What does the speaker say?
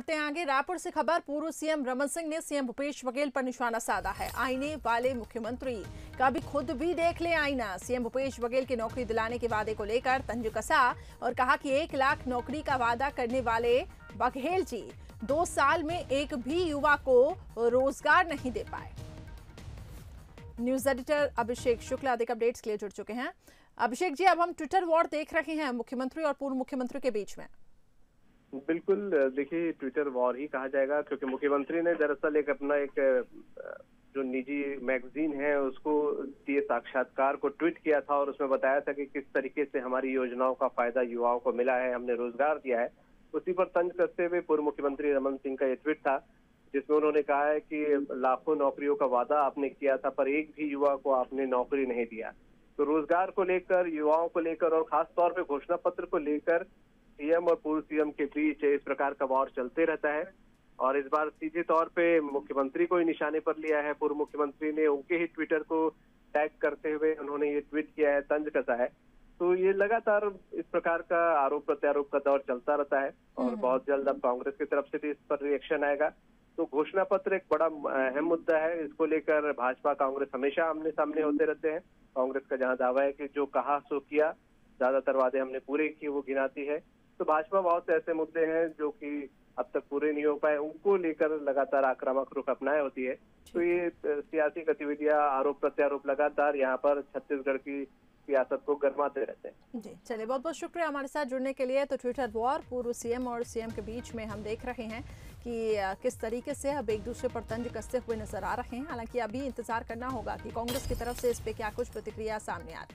बढ़ते हैं आगे। रायपुर से खबर, पूर्व सीएम रमन सिंह ने सीएम भूपेश बघेल पर निशाना साधा है। आईने वाले मुख्यमंत्री कभी खुद भी देख ले आईना। सीएम भूपेश बघेल की नौकरी दिलाने के वादे को लेकर तंज कसा और कहा कि एक लाख नौकरी का वादा करने वाले बघेल जी दो साल में एक भी युवा को रोज़गार नहीं दे पाए। न्यूज़ एडिटर अभिषेक शुक्ला अधिक अपडेट्स के लिए जुड़ चुके हैं। अभिषेक जी, अब हम ट्विटर वॉर देख रहे हैं मुख्यमंत्री और पूर्व मुख्यमंत्री के बीच में। बिल्कुल देखिए ट्विटर वॉर ही कहा जाएगा, क्योंकि मुख्यमंत्री ने दरअसल एक अपना एक जो निजी मैगजीन है, उसको दिए साक्षात्कार को ट्वीट किया था और उसमें बताया था कि किस तरीके से हमारी योजनाओं का फ़ायदा युवाओं को मिला है, हमने रोज़गार दिया है। उसी पर तंज कसते हुए पूर्व मुख्यमंत्री रमन सिंह का ये ट्वीट था, जिसमें उन्होंने कहा है कि लाखों नौकरियों का वादा आपने किया था, पर एक भी युवा को आपने नौकरी नहीं दिया। तो रोज़गार को लेकर, युवाओं को लेकर और खास तौर पे घोषणा पत्र को लेकर सीएम और पूर्व सीएम के बीच इस प्रकार का वॉर चलते रहता है। और इस बार सीधे तौर पे मुख्यमंत्री को ही निशाने पर लिया है। पूर्व मुख्यमंत्री ने उनके ही ट्विटर को टैग करते हुए उन्होंने ये ट्वीट किया है तंज कसा है। तो ये लगातार इस प्रकार का आरोप प्रत्यारोप का दौर चलता रहता है और बहुत जल्द अब कांग्रेस की तरफ़ से भी इस पर रिएक्शन आएगा। तो घोषणा पत्र एक बड़ा अहम मुद्दा है। इसको लेकर भाजपा कांग्रेस हमेशा आमने सामने होते रहते हैं। कांग्रेस का जहाँ दावा है कि जो कहा सो किया। ज़्यादातर वादे हमने पूरे किए वो गिनाती है। तो भाजपा बहुत से ऐसे मुद्दे हैं जो कि अब तक पूरे नहीं हो पाए। उनको लेकर लगातार आक्रामक रुख अपनाए होती है। तो ये सियासी गतिविधियाँ आरोप प्रत्यारोप लगातार यहाँ पर छत्तीसगढ़ की सियासत को गरमाते रहते हैं। जी चलिए बहुत बहुत शुक्रिया हमारे साथ जुड़ने के लिए। तो ट्विटर वॉर पूर्व सीएम और सीएम के बीच में हम देख रहे हैं कि किस तरीके से अब एक दूसरे पर तंज कसते हुए नज़र आ रहे हैं। हालाँकि अभी इंतज़ार करना होगा कि कांग्रेस की तरफ़ से इस पे क्या कुछ प्रतिक्रिया सामने आ रही